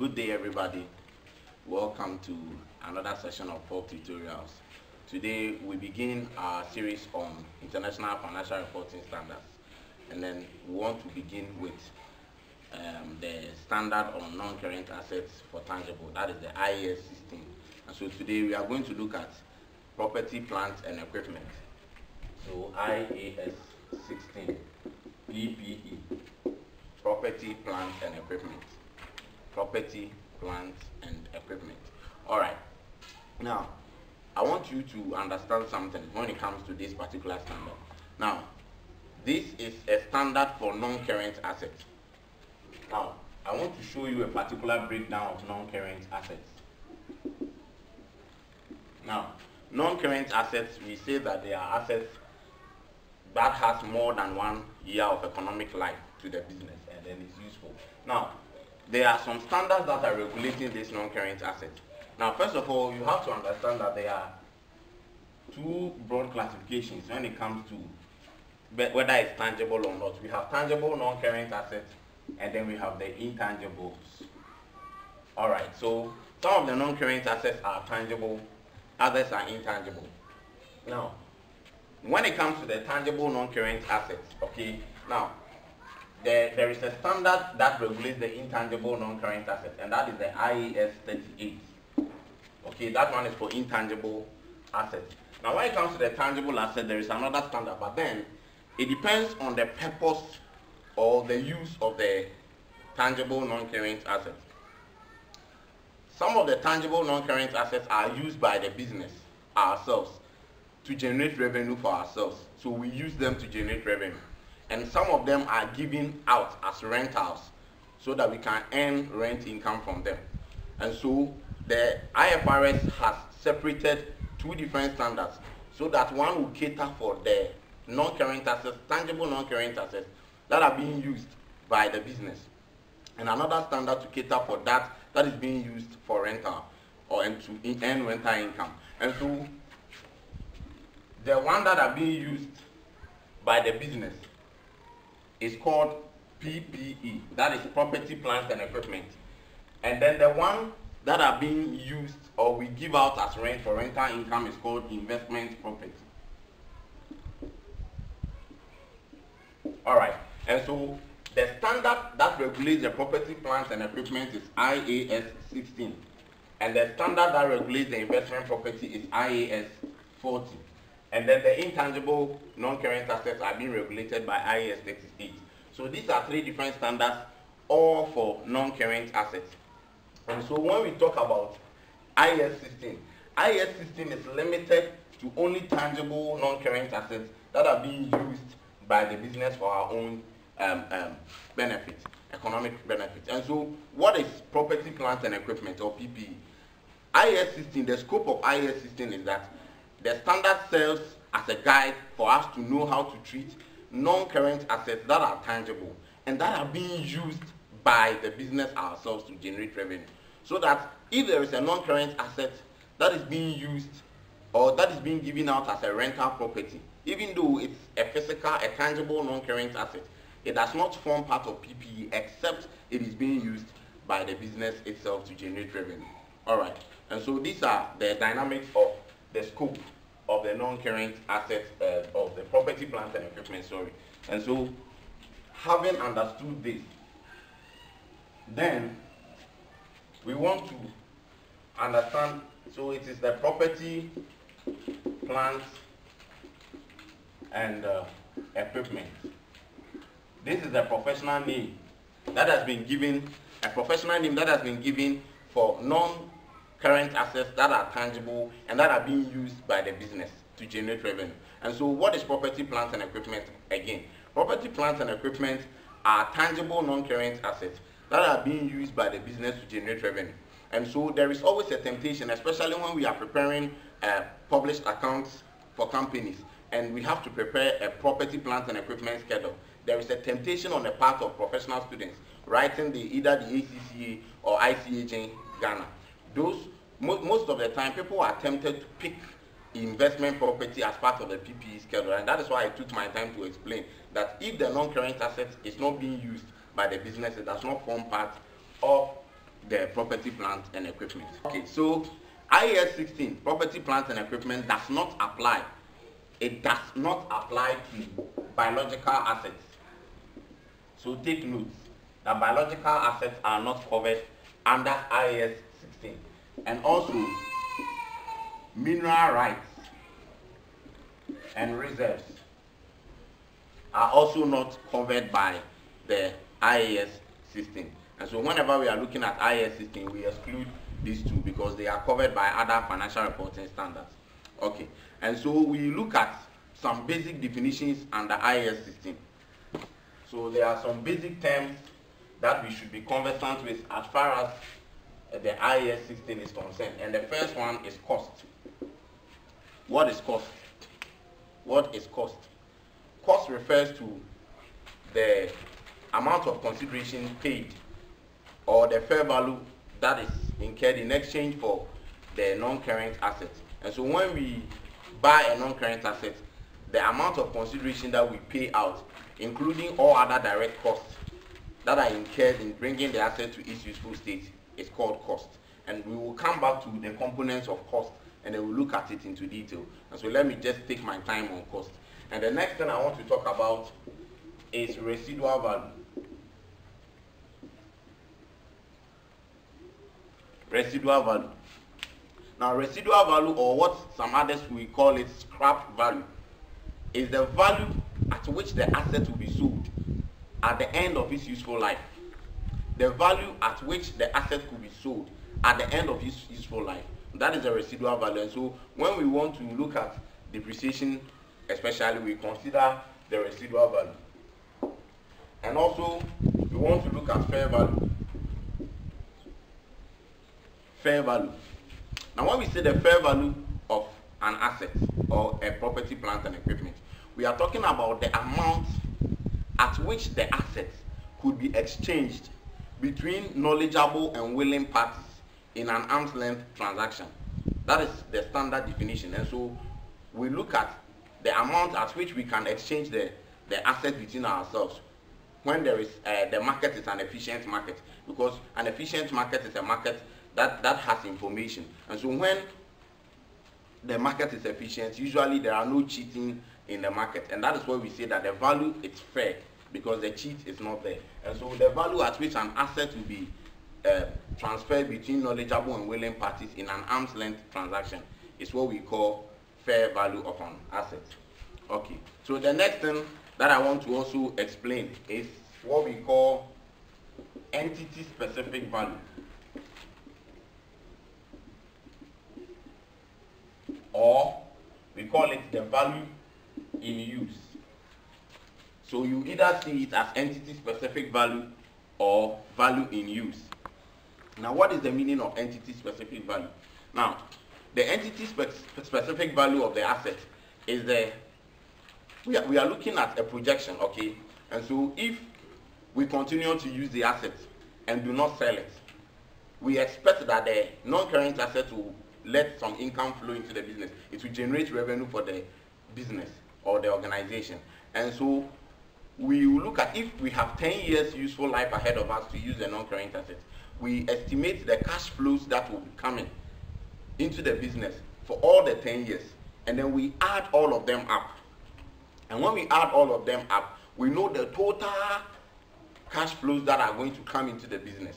Good day everybody. Welcome to another session of FOG tutorials. Today we begin our series on International Financial Reporting Standards and then we want to begin with um, the standard on non-current assets for tangible, that is the IAS 16. And so today we are going to look at property, plant and equipment. So IAS 16, PPE, property, plant and equipment. Property, plant and equipment. Alright, now I want you to understand something when it comes to this particular standard. Now, this is a standard for non-current assets. Now, I want to show you a particular breakdown of non-current assets. Now, non-current assets, we say that they are assets that has more than one year of economic life to the business and then it's useful. Now, there are some standards that are regulating this non-current asset. Now, first of all, you have to understand that there are two broad classifications when it comes to whether it's tangible or not. We have tangible non-current assets and then we have the intangibles. Alright, so some of the non-current assets are tangible, others are intangible. Now, when it comes to the tangible non-current assets, okay, now, there, there is a standard that regulates the intangible non-current assets, and that is the IAS 38. Okay, that one is for intangible assets. Now, when it comes to the tangible asset, there is another standard, but then it depends on the purpose or the use of the tangible non-current assets. Some of the tangible non-current assets are used by the business ourselves to generate revenue for ourselves. So we use them to generate revenue. And some of them are given out as rentals so that we can earn rent income from them. And so the IFRS has separated two different standards so that one will cater for the non-current assets, tangible non-current assets that are being used by the business. And another standard to cater for that that is being used for rental or and to earn rental income. And so the one that are being used by the business is called PPE. That is property, plant and equipment. And then the one that are being used or we give out as rent for rental income is called investment property. Alright, and so the standard that regulates the property, plant and equipment is IAS 16. And the standard that regulates the investment property is IAS 40. And then the intangible non-current assets are being regulated by IAS 38. So these are three different standards, all for non-current assets. And so when we talk about IAS 16, IAS 16 is limited to only tangible non-current assets that are being used by the business for our own um, um, benefit, economic benefit. And so what is property, plant and equipment or PPE? IAS 16, the scope of IAS 16 is that the standard serves as a guide for us to know how to treat non-current assets that are tangible and that are being used by the business ourselves to generate revenue. So that if there is a non-current asset that is being used or that is being given out as a rental property, even though it's a physical, a tangible non-current asset, it does not form part of PPE except it is being used by the business itself to generate revenue. Alright, and so these are the dynamics of the scope of the non-current assets uh, of the property, plant and equipment, sorry. And so having understood this, then we want to understand, so it is the property, plant and uh, equipment. This is a professional name that has been given, a professional name that has been given for non-current assets that are tangible and that are being used by the business to generate revenue. And so what is property, plant and equipment again? Property, plant and equipment are tangible non-current assets that are being used by the business to generate revenue. And so there is always a temptation, especially when we are preparing uh, published accounts for companies and we have to prepare a property, plant and equipment schedule. There is a temptation on the part of professional students writing the, either the ACCA or ICAG Ghana. Those, mo most of the time, people are tempted to pick investment property as part of the PPE schedule. And that is why I took my time to explain that if the non-current asset is not being used by the business, it does not form part of the property, plant, and equipment. Okay, so IAS 16, property, plant, and equipment does not apply. It does not apply to biological assets. So take note that biological assets are not covered under IAS 16. And also, mineral rights and reserves are also not covered by the IAS 16. And so whenever we are looking at IAS 16, we exclude these two because they are covered by other financial reporting standards. Okay, and so we look at some basic definitions under IAS 16. So there are some basic terms that we should be conversant with as far as the IAS 16 is concerned. And the first one is cost. What is cost? What is cost? Cost refers to the amount of consideration paid or the fair value that is incurred in exchange for the non-current asset. And so when we buy a non-current asset, the amount of consideration that we pay out, including all other direct costs that are incurred in bringing the asset to its useful state, is called cost. And we will come back to the components of cost and then we'll look at it into detail. And so let me just take my time on cost. And the next thing I want to talk about is residual value. Residual value. Now residual value or what some others we call it scrap value is the value at which the asset will be sold at the end of its useful life. The value at which the asset could be sold at the end of its useful life. That is the residual value. And so when we want to look at depreciation, especially, we consider the residual value. And also, we want to look at fair value. Fair value. Now, when we say the fair value of an asset or a property, plant, and equipment, we are talking about the amount at which the asset could be exchanged between knowledgeable and willing parties in an arm's length transaction. That is the standard definition. And so we look at the amount at which we can exchange the, the asset between ourselves when there is uh, the market is an efficient market because an efficient market is a market that, that has information. And so when the market is efficient, usually there are no cheating in the market. And that is why we say that the value is fair because the cheat is not there. And so the value at which an asset will be uh, transferred between knowledgeable and willing parties in an arm's length transaction is what we call fair value of an asset. Okay, so the next thing that I want to also explain is what we call entity specific value. Or we call it the value in use. So you either see it as entity specific value or value in use. Now, what is the meaning of entity specific value? Now, the entity spe specific value of the asset is the, we are, we are looking at a projection, okay? And so if we continue to use the asset and do not sell it, we expect that the non-current asset will let some income flow into the business. It will generate revenue for the business or the organization. And so we will look at if we have 10 years useful life ahead of us to use the non-current assets. we estimate the cash flows that will be coming into the business for all the 10 years. And then we add all of them up. And when we add all of them up, we know the total cash flows that are going to come into the business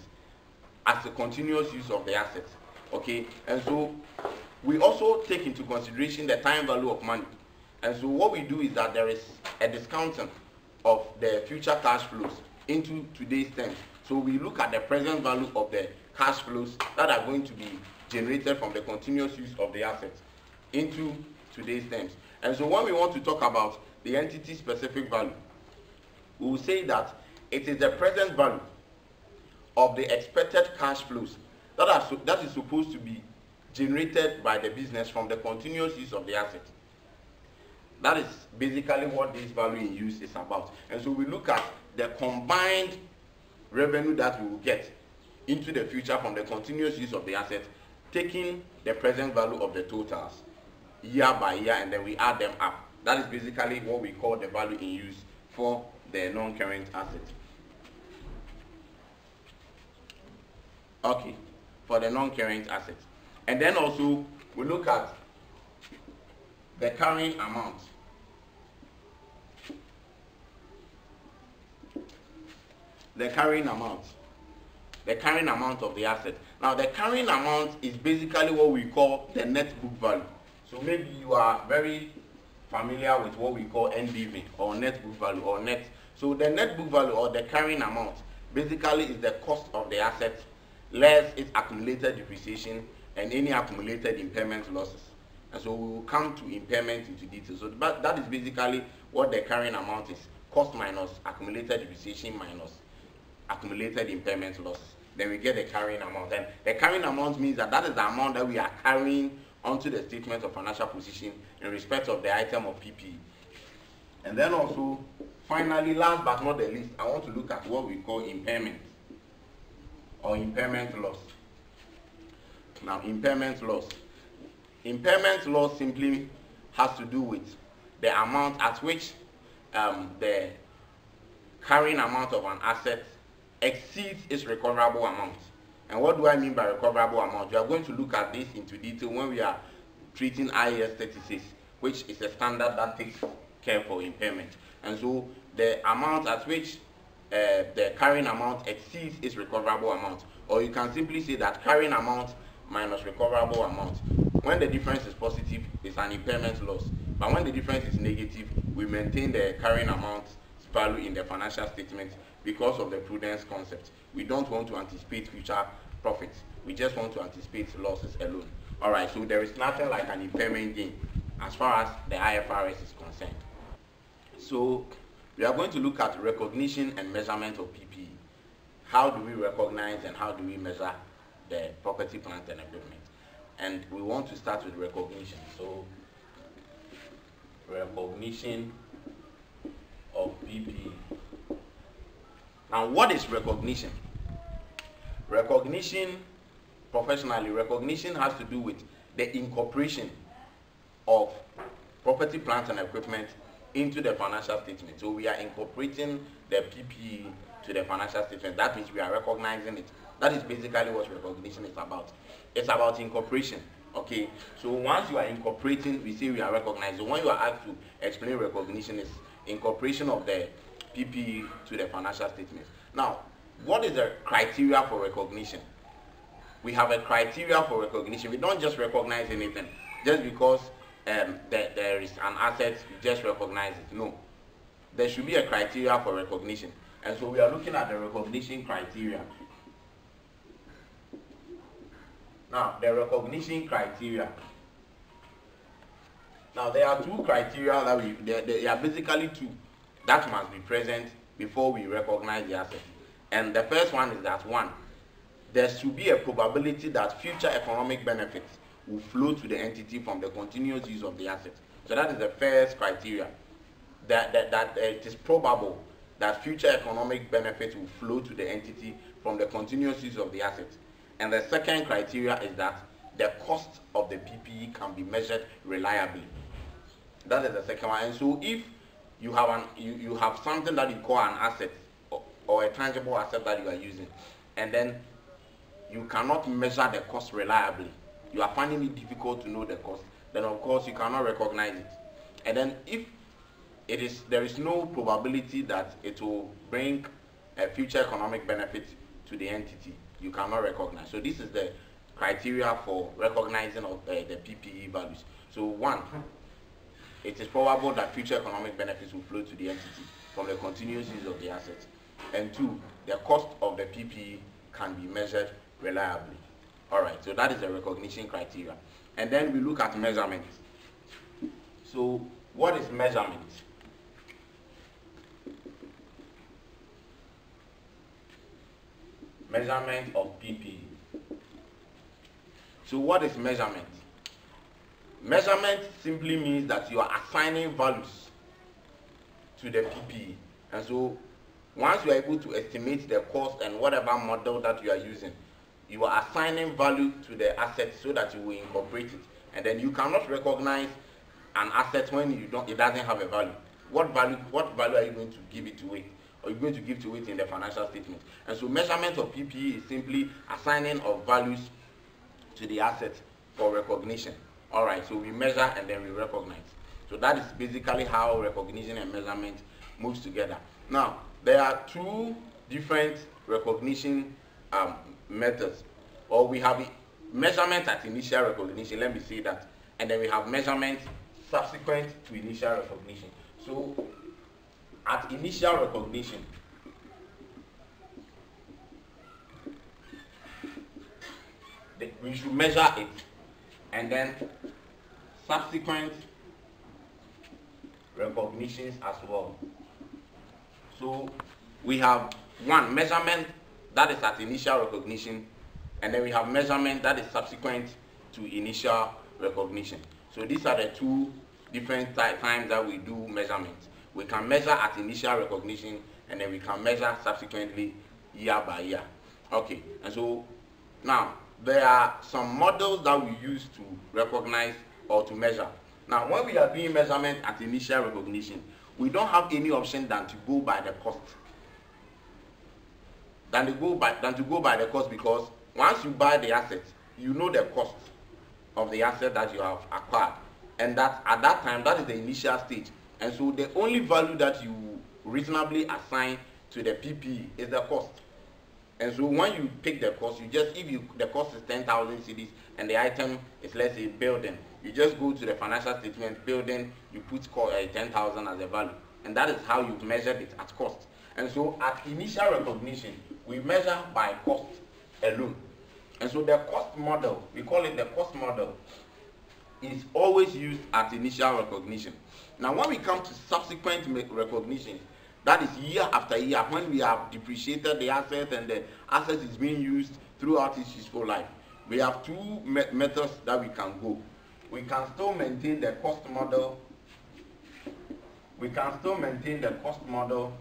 as a continuous use of the assets. Okay, and so we also take into consideration the time value of money. And so what we do is that there is a discounting of the future cash flows into today's terms so we look at the present value of the cash flows that are going to be generated from the continuous use of the assets into today's terms. And so when we want to talk about the entity specific value, we will say that it is the present value of the expected cash flows that, are that is supposed to be generated by the business from the continuous use of the asset. That is basically what this value in use is about. And so we look at the combined revenue that we will get into the future from the continuous use of the asset, taking the present value of the totals year by year and then we add them up. That is basically what we call the value in use for the non-current asset. Okay, for the non-current assets. And then also we look at the carrying amount. The carrying amount. The carrying amount of the asset. Now the carrying amount is basically what we call the net book value. So maybe you are very familiar with what we call NBV or net book value or net. So the net book value or the carrying amount basically is the cost of the asset less its accumulated depreciation and any accumulated impairment losses. And so we will come to impairment into detail. So that is basically what the carrying amount is. Cost minus accumulated depreciation minus accumulated impairment losses. Then we get the carrying amount. And the carrying amount means that that is the amount that we are carrying onto the statement of financial position in respect of the item of PPE. And then also, finally, last but not the least, I want to look at what we call impairment or impairment loss. Now, impairment loss. Impairment loss simply has to do with the amount at which um, the carrying amount of an asset exceeds its recoverable amount. And what do I mean by recoverable amount? We are going to look at this into detail when we are treating IAS 36, which is a standard that takes care for impairment. And so the amount at which uh, the carrying amount exceeds its recoverable amount. Or you can simply say that carrying amount minus recoverable amount. When the difference is positive, it's an impairment loss. But when the difference is negative, we maintain the carrying amount value in the financial statement because of the prudence concept. We don't want to anticipate future profits. We just want to anticipate losses alone. All right, so there is nothing like an impairment gain as far as the IFRS is concerned. So we are going to look at recognition and measurement of PPE. How do we recognize and how do we measure the property, plant, and equipment? And we want to start with recognition. So recognition of PPE. Now, what is recognition? Recognition, professionally, recognition has to do with the incorporation of property, plant, and equipment into the financial statement. So we are incorporating the PPE to the financial statement. That means we are recognizing it. That is basically what recognition is about. It's about incorporation. Okay, so once you are incorporating, we say we are recognizing. When you are asked to explain recognition, is incorporation of the PPE to the financial statements. Now, what is the criteria for recognition? We have a criteria for recognition. We don't just recognize anything just because um, there, there is an asset, you just recognize it. No. There should be a criteria for recognition. And so we are looking at the recognition criteria. Now, the recognition criteria. Now, there are two criteria that we, there, there are basically two that must be present before we recognize the asset. And the first one is that one, there should be a probability that future economic benefits will flow to the entity from the continuous use of the asset. So that is the first criteria. That, that, that uh, it is probable that future economic benefits will flow to the entity from the continuous use of the asset. And the second criteria is that the cost of the PPE can be measured reliably. That is the second one. And so if you have an you, you have something that you call an asset or, or a tangible asset that you are using, and then you cannot measure the cost reliably, you are finding it difficult to know the cost, then of course you cannot recognize it. And then if it is there is no probability that it will bring a future economic benefit to the entity, you cannot recognize. So this is the criteria for recognizing of uh, the PPE values. So one, it is probable that future economic benefits will flow to the entity from the continuous use of the assets. And two, the cost of the PPE can be measured reliably. All right, so that is the recognition criteria. And then we look at measurement. So what is measurement? Measurement of PPE. So what is measurement? Measurement simply means that you are assigning values to the PPE. And so once you are able to estimate the cost and whatever model that you are using, you are assigning value to the asset so that you will incorporate it. And then you cannot recognize an asset when you don't it doesn't have a value. What value what value are you going to give it to it? or you're going to give to it in the financial statement. And so measurement of PPE is simply assigning of values to the asset for recognition. All right, so we measure and then we recognize. So that is basically how recognition and measurement moves together. Now, there are two different recognition um, methods. Or we have measurement at initial recognition, let me say that. And then we have measurement subsequent to initial recognition. So at initial recognition, we should measure it and then subsequent recognitions as well. So we have one measurement that is at initial recognition and then we have measurement that is subsequent to initial recognition. So these are the two different times that we do measurements. We can measure at initial recognition and then we can measure subsequently year by year. Okay, and so now there are some models that we use to recognize or to measure. Now when we are doing measurement at initial recognition, we don't have any option than to go by the cost. Than to go by than to go by the cost because once you buy the asset, you know the cost of the asset that you have acquired. And that at that time, that is the initial stage. And so the only value that you reasonably assign to the PPE is the cost. And so when you pick the cost, you just, if you, the cost is 10,000 cedis and the item is, let's say, building, you just go to the financial statement, building, you put uh, 10,000 as a value. And that is how you measured it at cost. And so at initial recognition, we measure by cost alone. And so the cost model, we call it the cost model, is always used at initial recognition. Now, when we come to subsequent recognition, that is year after year, when we have depreciated the asset and the asset is being used throughout its useful life, we have two me methods that we can go. We can still maintain the cost model. We can still maintain the cost model,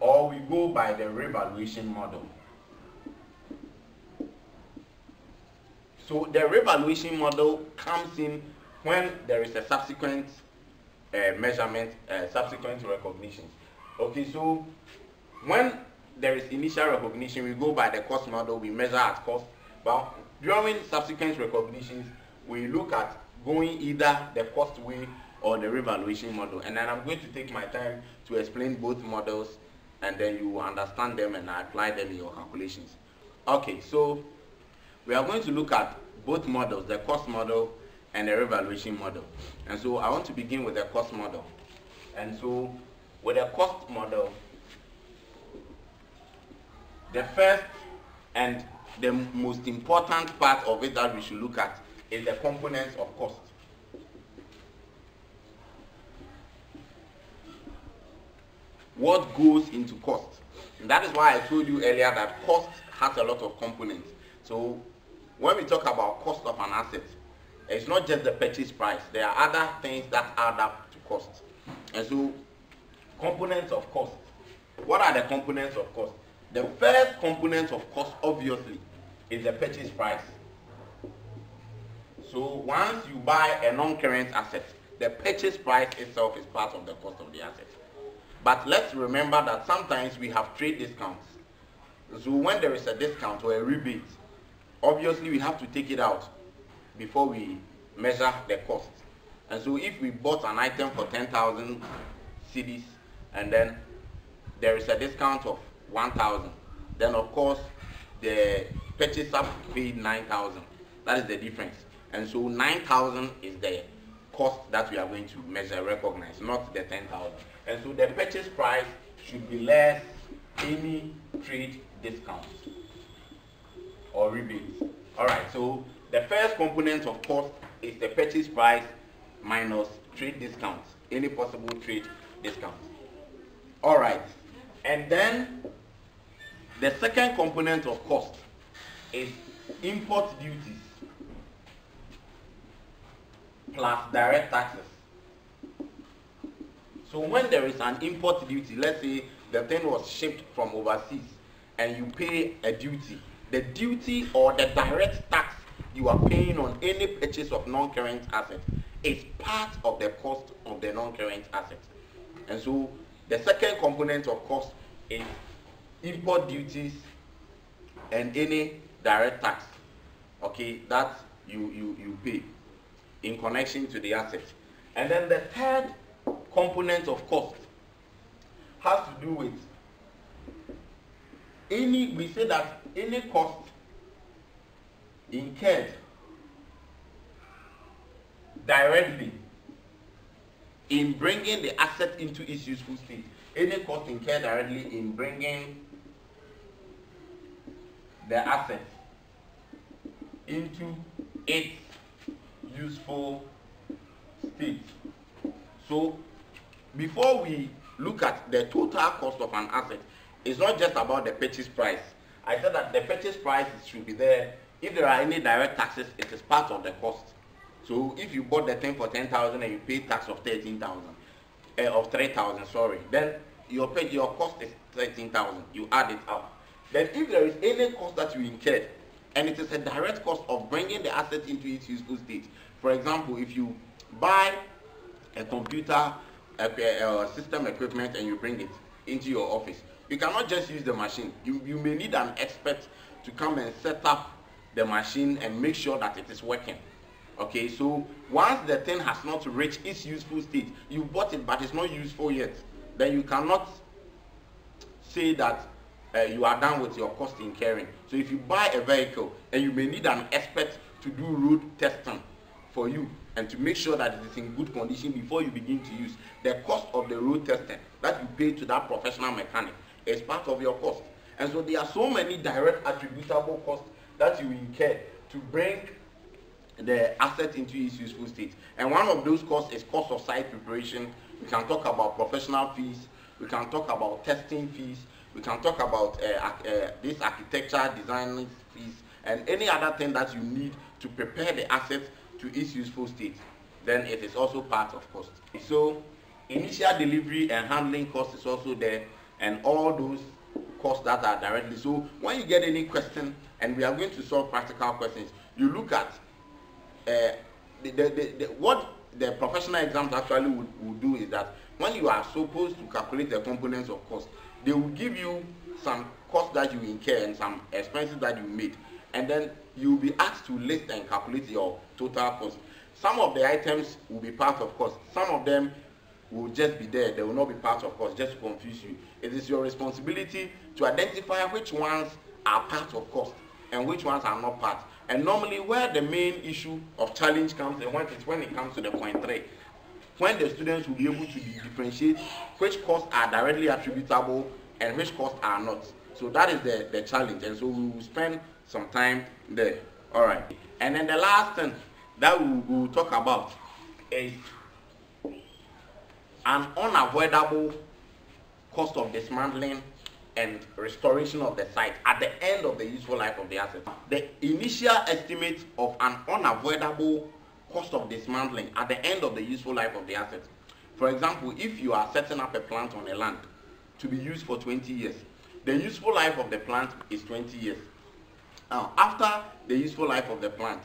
or we go by the revaluation model. So the revaluation model comes in when there is a subsequent uh, measurement, uh, subsequent recognition. Okay, so when there is initial recognition, we go by the cost model, we measure at cost. But during subsequent recognitions, we look at going either the cost way or the revaluation model. And then I'm going to take my time to explain both models and then you understand them and apply them in your calculations. Okay, so we are going to look at both models, the cost model and a revaluation model. And so I want to begin with a cost model. And so with a cost model, the first and the most important part of it that we should look at is the components of cost. What goes into cost? And that is why I told you earlier that cost has a lot of components. So when we talk about cost of an asset, it's not just the purchase price. There are other things that add up to cost. And so, components of cost. What are the components of cost? The first component of cost, obviously, is the purchase price. So once you buy a non-current asset, the purchase price itself is part of the cost of the asset. But let's remember that sometimes we have trade discounts. So when there is a discount or a rebate, obviously we have to take it out before we measure the cost. And so if we bought an item for 10,000 cedis and then there is a discount of 1,000, then of course the purchaser paid 9,000. That is the difference. And so 9,000 is the cost that we are going to measure, recognize, not the 10,000. And so the purchase price should be less any trade discounts or rebates. All right, so the first component of cost is the purchase price minus trade discounts, any possible trade discounts. All right, and then the second component of cost is import duties plus direct taxes. So when there is an import duty, let's say the thing was shipped from overseas and you pay a duty the duty or the direct tax you are paying on any purchase of non-current assets is part of the cost of the non-current assets. And so The second component of cost is import duties and any direct tax, okay, that you, you, you pay in connection to the asset. And then the third component of cost has to do with any, we say that any cost incurred directly in bringing the asset into its useful state. Any cost incurred directly in bringing the asset into its useful state. So, before we look at the total cost of an asset, it's not just about the purchase price. I said that the purchase price should be there. If there are any direct taxes, it is part of the cost. So if you bought the thing for 10,000 and you pay tax of 13,000, uh, of 3,000, sorry, then your pay, your cost is 13,000. You add it up. Then if there is any cost that you incurred, and it is a direct cost of bringing the asset into its useful state. For example, if you buy a computer a, a system equipment and you bring it into your office, you cannot just use the machine. You, you may need an expert to come and set up the machine and make sure that it is working. Okay, so once the thing has not reached its useful state, you bought it but it's not useful yet, then you cannot say that uh, you are done with your cost in incurring. So if you buy a vehicle and you may need an expert to do road testing for you and to make sure that it is in good condition before you begin to use, the cost of the road testing that you pay to that professional mechanic is part of your cost. And so there are so many direct attributable costs that you incur to bring the asset into its useful state. And one of those costs is cost of site preparation. We can talk about professional fees. We can talk about testing fees. We can talk about uh, uh, this architecture design fees and any other thing that you need to prepare the asset to its useful state. Then it is also part of cost. So initial delivery and handling cost is also there and all those costs that are directly. So when you get any question and we are going to solve practical questions, you look at uh, the, the, the, what the professional exams actually would, would do is that when you are supposed to calculate the components of cost, they will give you some costs that you incur and some expenses that you made, and then you will be asked to list and calculate your total cost. Some of the items will be part of cost. Some of them will just be there. They will not be part of cost, just to confuse you. It is your responsibility to identify which ones are part of cost and which ones are not part. And normally where the main issue of challenge comes in when, when it comes to the point three, when the students will be able to differentiate which costs are directly attributable and which costs are not. So that is the, the challenge. And so we will spend some time there. All right. And then the last thing that we will talk about is an unavoidable cost of dismantling and restoration of the site at the end of the useful life of the asset. The initial estimate of an unavoidable cost of dismantling at the end of the useful life of the asset. For example, if you are setting up a plant on a land to be used for 20 years, the useful life of the plant is 20 years. Now, after the useful life of the plant,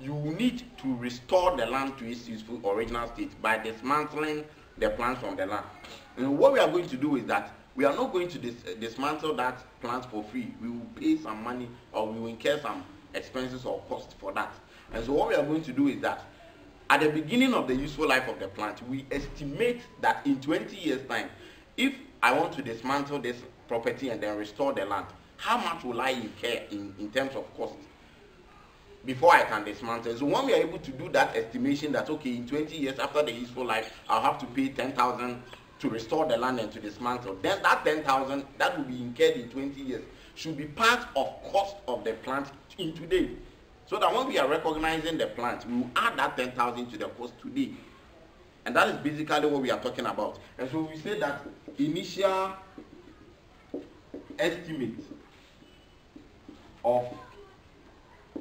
you need to restore the land to its useful original state by dismantling the plants from the land. And what we are going to do is that we are not going to dis eh, dismantle that plant for free. We will pay some money or we will incur some expenses or cost for that. And so what we are going to do is that at the beginning of the useful life of the plant, we estimate that in 20 years time, if I want to dismantle this property and then restore the land, how much will I incur in, in terms of cost before I can dismantle? So when we are able to do that estimation that, okay, in 20 years after the useful life, I'll have to pay 10,000 to restore the land and to dismantle, then that 10,000 that will be incurred in 20 years should be part of cost of the plant in today. So that when we are recognizing the plant, we will add that 10,000 to the cost today. And that is basically what we are talking about. And so we say that initial estimate of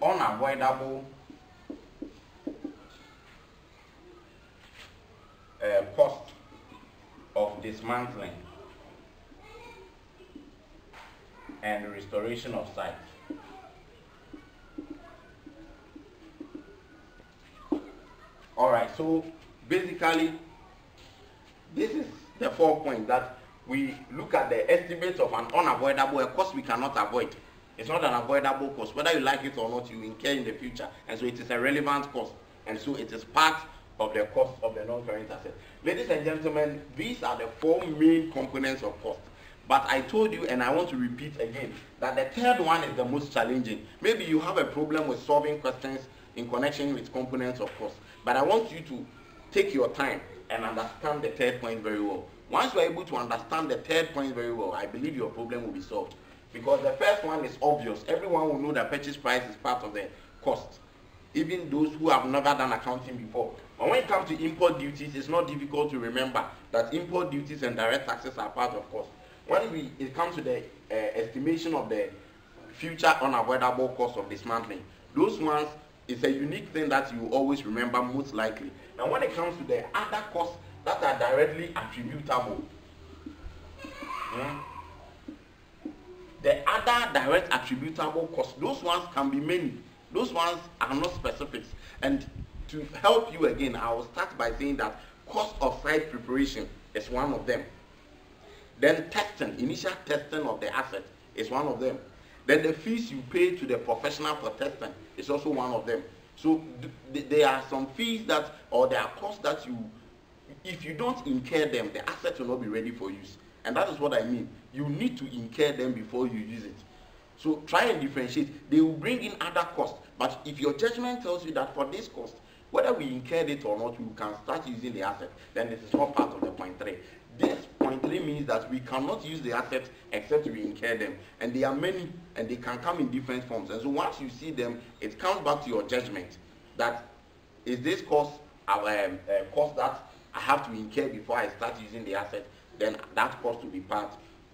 unavoidable uh, cost of dismantling and restoration of site. All right, so basically, this is the four points that we look at the estimates of an unavoidable a cost we cannot avoid. It's not an avoidable cost. Whether you like it or not, you incur in the future. And so it is a relevant cost. And so it is part of the cost of the non-current asset. Ladies and gentlemen, these are the four main components of cost. But I told you, and I want to repeat again, that the third one is the most challenging. Maybe you have a problem with solving questions in connection with components of cost. But I want you to take your time and understand the third point very well. Once you are able to understand the third point very well, I believe your problem will be solved. Because the first one is obvious. Everyone will know that purchase price is part of the cost. Even those who have never done accounting before. But when it comes to import duties, it's not difficult to remember that import duties and direct taxes are part of cost. When we, it comes to the uh, estimation of the future unavoidable cost of dismantling, those ones is a unique thing that you always remember most likely. Now when it comes to the other costs that are directly attributable, hmm, the other direct attributable costs, those ones can be many. Those ones are not specifics. And to help you again, I will start by saying that cost of site preparation is one of them. Then testing, initial testing of the asset is one of them. Then the fees you pay to the professional for testing is also one of them. So th there are some fees that, or there are costs that you, if you don't incur them, the asset will not be ready for use. And that is what I mean. You need to incur them before you use it. So try and differentiate. They will bring in other costs. But if your judgment tells you that for this cost, whether we incurred it or not, we can start using the asset, then this is not part of the point three. This point three means that we cannot use the assets except we incur them. And there are many, and they can come in different forms. And so once you see them, it comes back to your judgment that is this cost um, uh, cost that I have to incur before I start using the asset, then that cost will be part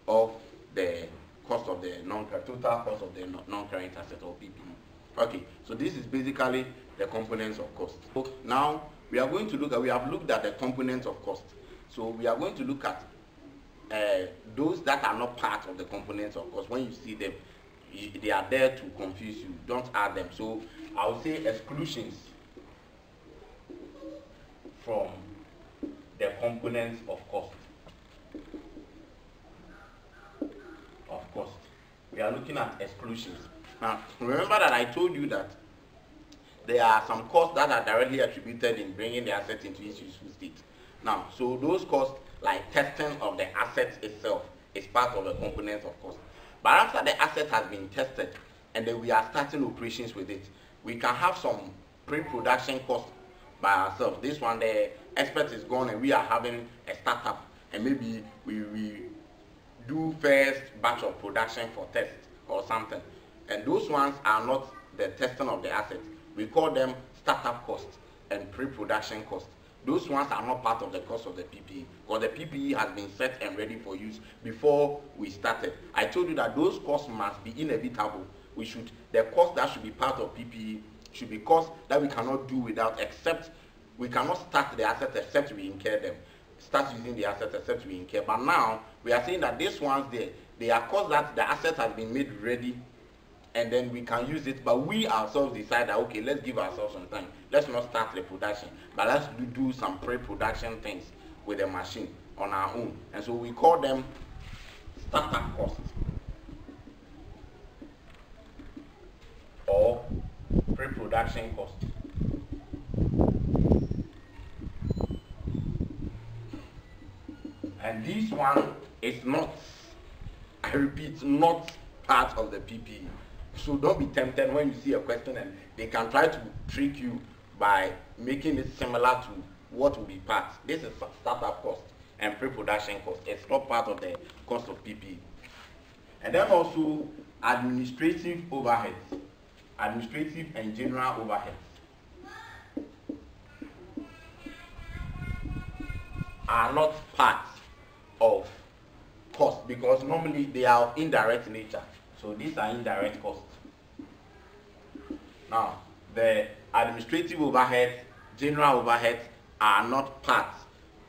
of the cost of the non total cost of the non-current asset or PPE. Okay, so this is basically the components of cost. Now we are going to look at, we have looked at the components of cost. So we are going to look at uh, those that are not part of the components of cost. When you see them, they are there to confuse you. Don't add them. So I will say exclusions from the components of cost. Of cost. We are looking at exclusions. Now, remember that I told you that there are some costs that are directly attributed in bringing the asset into its useful state. Now, so those costs like testing of the asset itself is part of the components of cost. But after the asset has been tested and then we are starting operations with it, we can have some pre-production costs by ourselves. This one, the expert is gone and we are having a startup and maybe we, we do first batch of production for test or something. And those ones are not the testing of the asset. We call them startup costs and pre-production costs. Those ones are not part of the cost of the PPE because the PPE has been set and ready for use before we started. I told you that those costs must be inevitable. We should, the cost that should be part of PPE should be costs that we cannot do without except, we cannot start the asset except we incur them. Start using the asset except we incur. But now, we are saying that these ones, they, they are costs that the asset has been made ready and then we can use it but we ourselves decide that okay let's give ourselves some time. Let's not start the production but let's do, do some pre-production things with the machine on our own. And so we call them startup costs. Or pre-production costs. And this one is not i repeat not part of the PPE so don't be tempted when you see a question and they can try to trick you by making it similar to what will be part. This is startup cost and pre-production cost. It's not part of the cost of PPE. And then also administrative overheads. Administrative and general overheads are not part of cost because normally they are indirect nature. So these are indirect costs. Now, the administrative overhead, general overhead are not part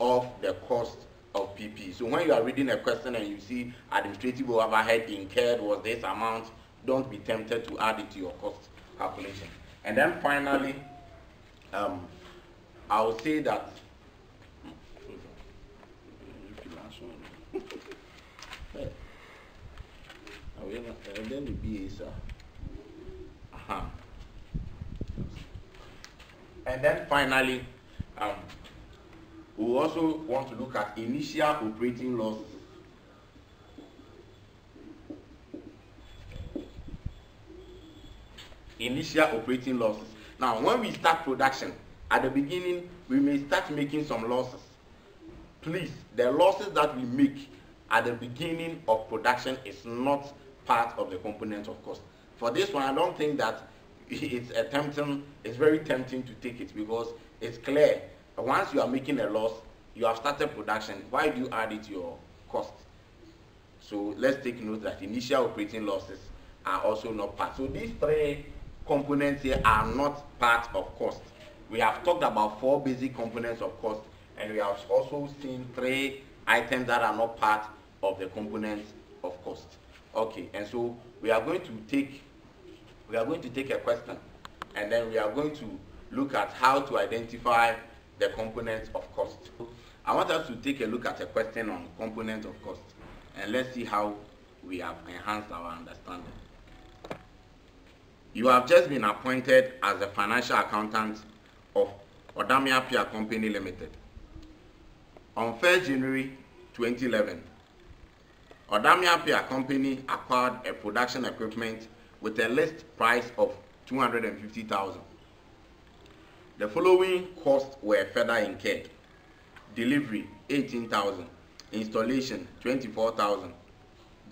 of the cost of PP. So when you are reading a question and you see administrative overhead incurred was this amount, don't be tempted to add it to your cost calculation. And then finally, um, I will say that And then the BA, sir. Uh-huh. And then finally, um, we also want to look at initial operating losses. Initial operating losses. Now, when we start production, at the beginning, we may start making some losses. Please, the losses that we make at the beginning of production is not part of the component of cost. For this one, I don't think that it's tempting, it's very tempting to take it because it's clear once you are making a loss, you have started production. Why do you add it to your cost? So let's take note that initial operating losses are also not part. So these three components here are not part of cost. We have talked about four basic components of cost and we have also seen three items that are not part of the components of cost. Okay, and so we are going to take we are going to take a question and then we are going to look at how to identify the components of cost. I want us to take a look at a question on component of cost and let's see how we have enhanced our understanding. You have just been appointed as a financial accountant of Odamia Pia Company Limited. On 1st January 2011, Odamia Pia Company acquired a production equipment with a list price of 250,000. The following costs were further incurred. Delivery 18,000, installation 24,000,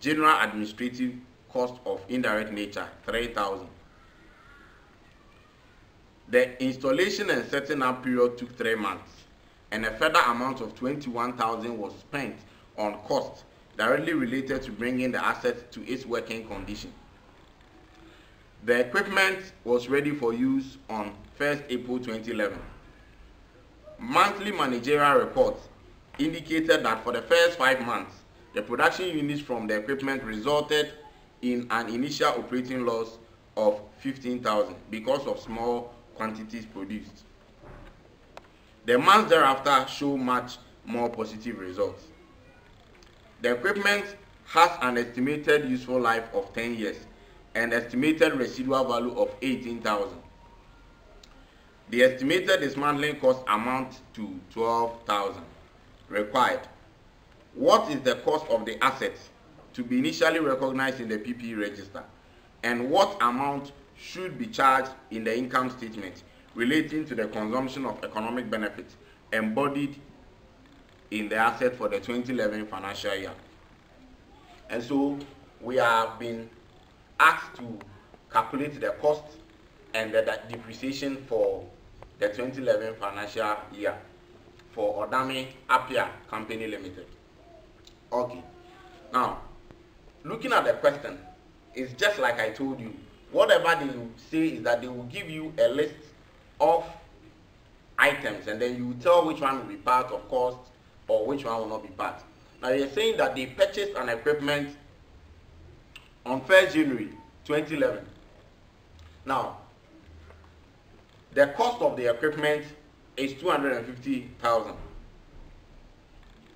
general administrative cost of indirect nature 3,000. The installation and setting up period took three months, and a further amount of 21,000 was spent on costs directly related to bringing the asset to its working condition. The equipment was ready for use on 1st April 2011. Monthly managerial reports indicated that for the first five months, the production units from the equipment resulted in an initial operating loss of 15,000 because of small quantities produced. The months thereafter show much more positive results. The equipment has an estimated useful life of 10 years and estimated residual value of 18,000. The estimated dismantling cost amounts to 12,000 required. What is the cost of the assets to be initially recognized in the PPE register? And what amount should be charged in the income statement relating to the consumption of economic benefits embodied in the asset for the 2011 financial year? And so we have been asked to calculate the cost and the, depreciation for the 2011 financial year for Odami Apia Company Limited. Okay. Now, looking at the question, it's just like I told you. Whatever they say is that they will give you a list of items and then you tell which one will be part of cost or which one will not be part. Now you're saying that they purchased an equipment on 1st January 2011. Now, the cost of the equipment is 250,000.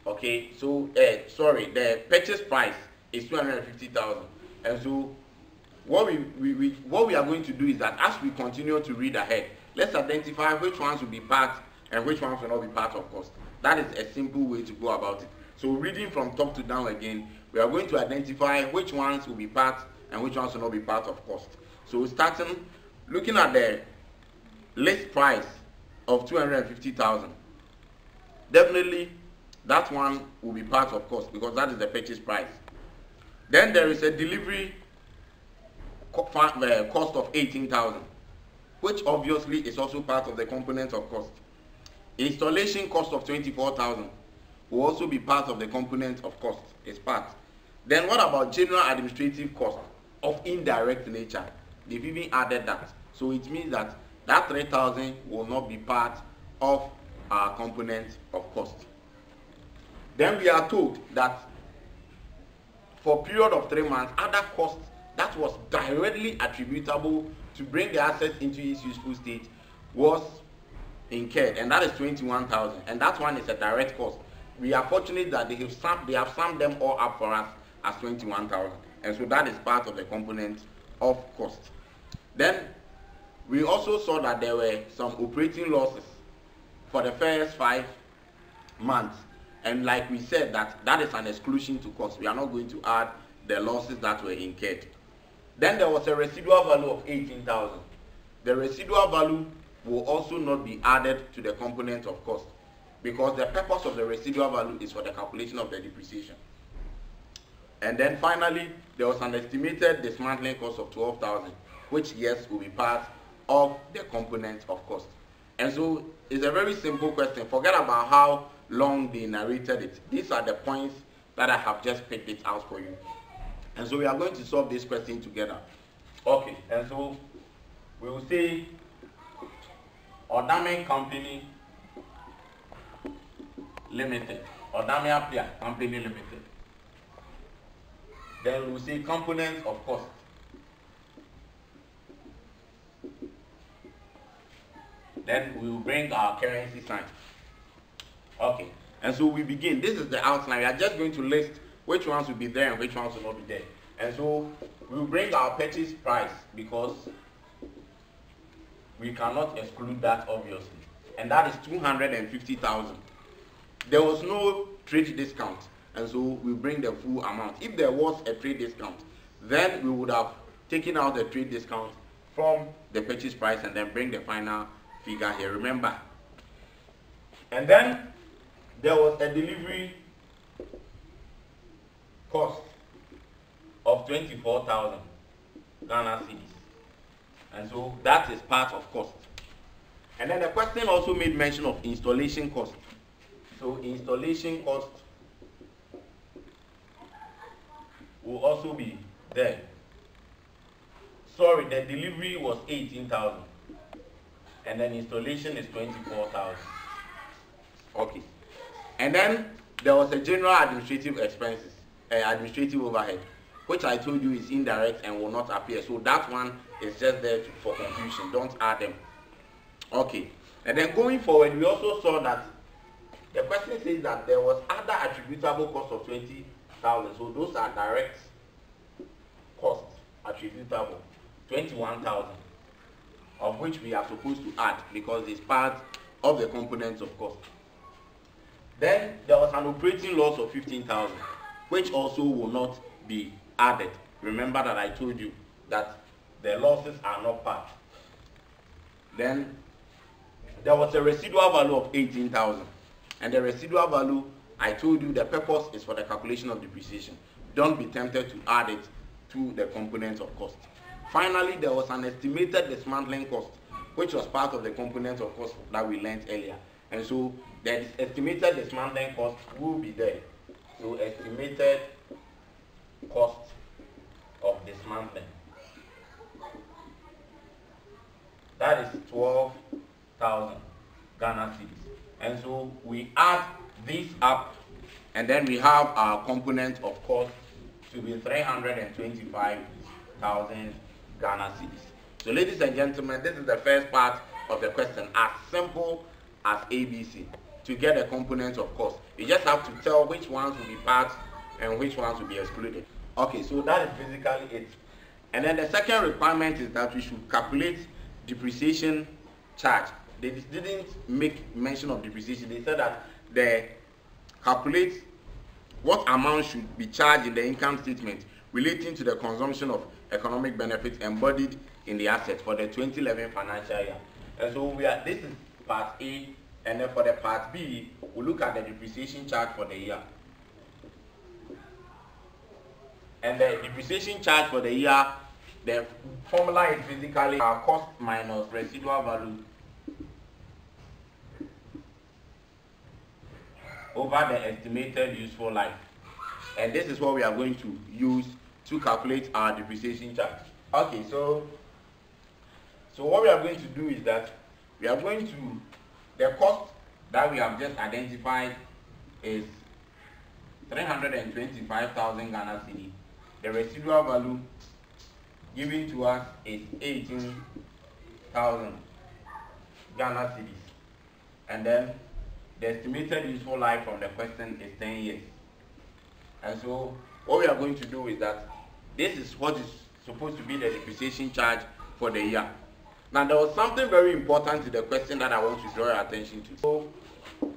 Okay, so uh, sorry, the purchase price is 250,000. And so what we, we, we what we are going to do is that as we continue to read ahead, let's identify which ones will be part and which ones will not be part of cost. That is a simple way to go about it. So reading from top to down again, we are going to identify which ones will be part and which ones will not be part of cost. So starting looking at the list price of 250,000, definitely that one will be part of cost because that is the purchase price. Then there is a delivery uh, cost of 18,000, which obviously is also part of the component of cost. Installation cost of 24,000 will also be part of the component of cost. It's part. Then what about general administrative cost of indirect nature? They've even added that. So it means that that 3,000 will not be part of our component of cost. Then we are told that for period of three months, other costs that was directly attributable to bring the assets into its useful state was incurred, and that is 21,000. And that one is a direct cost. we are fortunate that they have summed, they have summed them all up for us as 21,000. And so that is part of the component of cost. Then we also saw that there were some operating losses for the first five months. And like we said, that that is an exclusion to cost. We are not going to add the losses that were incurred. Then there was a residual value of 18,000. The residual value will also not be added to the component of cost because the purpose of the residual value is for the calculation of the depreciation. And then finally, there was an estimated dismantling cost of 12,000, which yes, will be part of the component of cost. And so it's a very simple question. Forget about how long they narrated it. These are the points that I have just picked it out for you. And so we are going to solve this question together. Okay, and so we will say Odame Company Limited. Odame Apia Company Limited. Then we say components of cost. Then we will bring our currency sign. Okay, and so we begin. This is the outline. We are just going to list which ones will be there and which ones will not be there. And so we will bring our purchase price because we cannot exclude that obviously. And that is 250,000. There was no trade discount. And so we bring the full amount. If there was a trade discount, then we would have taken out the trade discount from the purchase price and then bring the final figure here. Remember. And then there was a delivery cost of 24,000 Ghana cedis. And so that is part of cost. And then the question also made mention of installation cost. So installation cost will also be there. Sorry, the delivery was 18,000 and then installation is 24,000. Okay. And then there was a general administrative expenses, uh, administrative overhead, which I told you is indirect and will not appear. So that one is just there for confusion. Don't add them. Okay. And then going forward, we also saw that the question says that there was other attributable cost of 20,000. So those are direct costs attributable, 21,000, of which we are supposed to add because it's part of the components of cost. Then there was an operating loss of 15,000, which also will not be added. Remember that I told you that the losses are not part. Then there was a residual value of 18,000. And the residual value, I told you the purpose is for the calculation of depreciation. Don't be tempted to add it to the components of cost. Finally, there was an estimated dismantling cost, which was part of the components of cost that we learned earlier. And so the estimated dismantling cost will be there. So estimated cost of dismantling. That is 12,000 Ghana cedis. And so we add this up and then we have our component of cost to be 325,000 Ghana cedis. So ladies and gentlemen, this is the first part of the question, as simple as ABC, to get the components of cost. You just have to tell which ones will be part and which ones will be excluded. Okay, so that is basically it. And then the second requirement is that we should calculate depreciation charge. They didn't make mention of depreciation. They said that they calculate what amount should be charged in the income statement relating to the consumption of economic benefits embodied in the asset for the 2011 financial year. And so we are, this is part A, and then for the part B, we look at the depreciation charge for the year. And the depreciation charge for the year, the formula is basically our cost minus residual value over the estimated useful life. And this is what we are going to use to calculate our depreciation charge. Okay, so so what we are going to do is that we are going to the cost that we have just identified is 325,000 Ghana cedi. The residual value given to us is 18,000 Ghana cedis. And then the estimated useful life from the question is 10 years. And so what we are going to do is that this is what is supposed to be the depreciation charge for the year. Now there was something very important to the question that I want to draw your attention to. So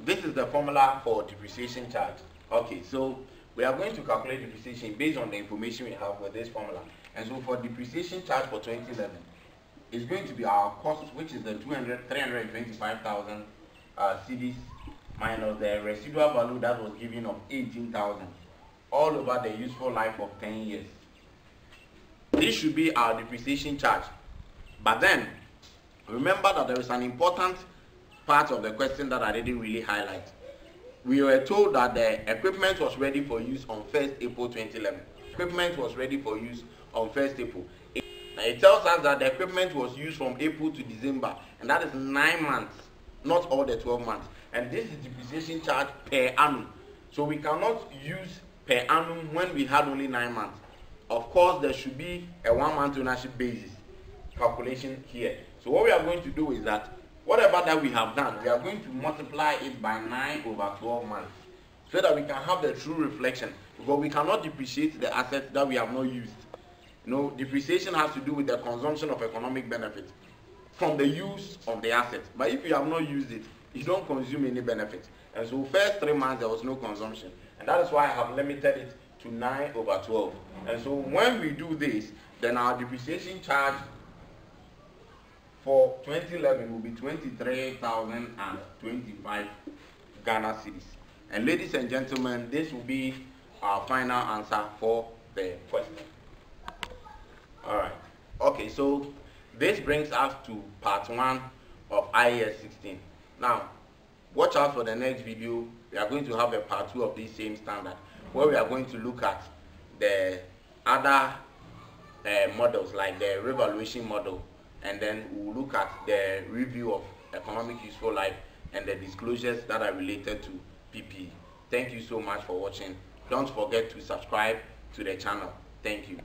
this is the formula for depreciation charge. Okay, so we are going to calculate depreciation based on the information we have with this formula. And so for depreciation charge for 2011, it's going to be our cost, which is the 200, 325,000 uh, cedis minus the residual value that was given of 18,000 all over the useful life of 10 years. This should be our depreciation charge. But then, remember that there is an important part of the question that I didn't really highlight. We were told that the equipment was ready for use on 1st April 2011. Equipment was ready for use on 1st April. It tells us that the equipment was used from April to December, and that is nine months, not all the 12 months. And this is depreciation charge per annum. So we cannot use per annum when we had only nine months. Of course, there should be a one month ownership basis calculation here. So what we are going to do is that whatever that we have done, we are going to multiply it by 9 over 12 months so that we can have the true reflection because we cannot depreciate the assets that we have not used. You know, depreciation has to do with the consumption of economic benefit from the use of the asset. But if you have not used it, you don't consume any benefit. And so first three months there was no consumption. And that is why I have limited it to 9 over 12. And so when we do this, then our depreciation charge for 2011 will be 23,025 Ghana cedis. And ladies and gentlemen, this will be our final answer for the question. Alright. Okay, so this brings us to part 1 of IAS 16. Now, watch out for the next video. We are going to have a part 2 of this same standard where we are going to look at the other uh, models like the revaluation model and then we'll look at the review of economic useful life and the disclosures that are related to PPE. Thank you so much for watching. Don't forget to subscribe to the channel. Thank you.